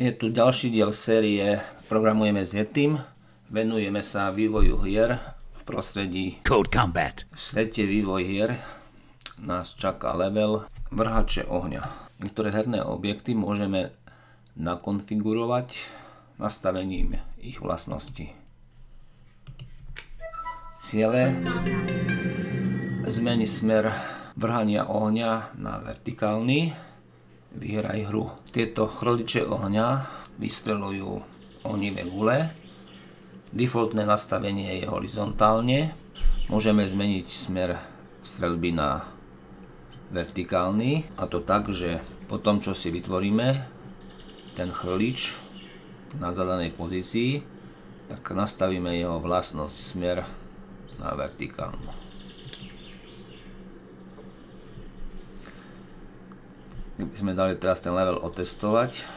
Je tu ďalší diel série Programujeme s Yetim. Venujeme sa vývoju hier v prostredí Code Combat. v svete vývoj hier. Nás čaká level vrhače ohňa. Niektoré herné objekty môžeme nakonfigurovať nastavením ich vlastností. Ciele zmeni smer vrhania ohňa na vertikálny, vyhraj hru. Tieto chrliče ohňa vystrelujú ohnivé gule. Defaultné nastavenie je horizontálne. Môžeme zmeniť smer strelby na vertikálny a to tak, že po tom, čo si vytvoríme ten chrlič na zadanej pozícii, tak nastavíme jeho vlastnosť smer na vertikálnu. Keby sme dali teraz ten level otestovať,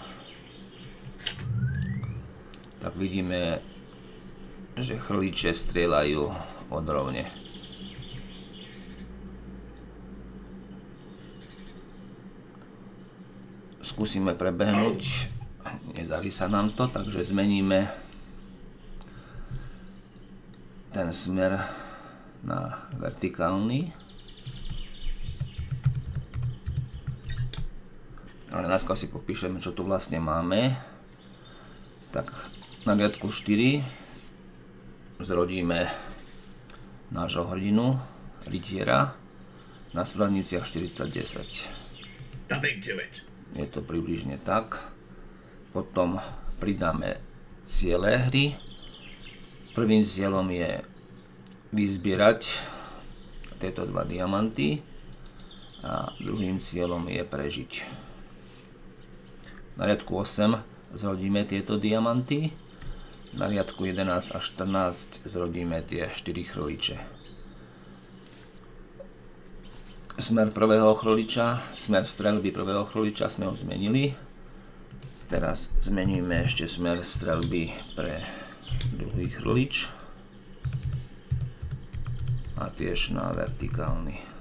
tak vidíme, že chrliče strieľajú odrovne. Skúsime prebehnúť, nedali sa nám to, takže zmeníme ten smer na vertikálny. Ale najskôr si popíšeme, čo tu vlastne máme. Tak na riadku 4 zrodíme nášho hrdinu, rytiera, na spravniciach 4010. Nothing to it. Je to približne tak. Potom pridáme ciele hry. Prvým cieľom je vyzbierať tieto dva diamanty a druhým cieľom je prežiť. Na riadku 8 zrodíme tieto diamanty, na riadku 11 a 14 zrodíme tie 4 chrliče. Smer prvého chrliča, smer strelby prvého chrliča sme ho zmenili. Teraz zmeníme ešte smer strelby pre druhý chrlič a tiež na vertikálny.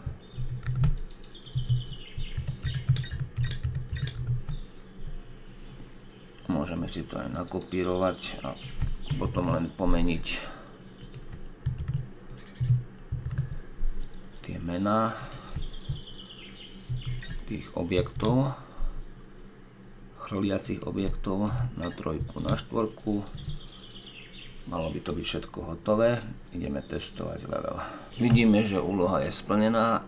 Môžeme si to aj nakopírovať a potom len pomeniť tie mená tých objektov chrliacich objektov na trojku, na štvorku. Malo by to byť všetko hotové. Ideme testovať level. Vidíme, že úloha je splnená.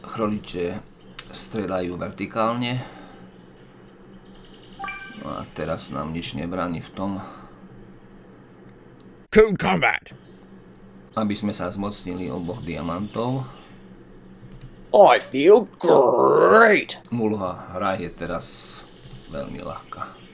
Chrliče strieľajú vertikálne no a teraz nám nič nebráni v tom Code Combat. aby sme sa zmocnili oboch diamantov I feel great. úloha hra je teraz veľmi ľahká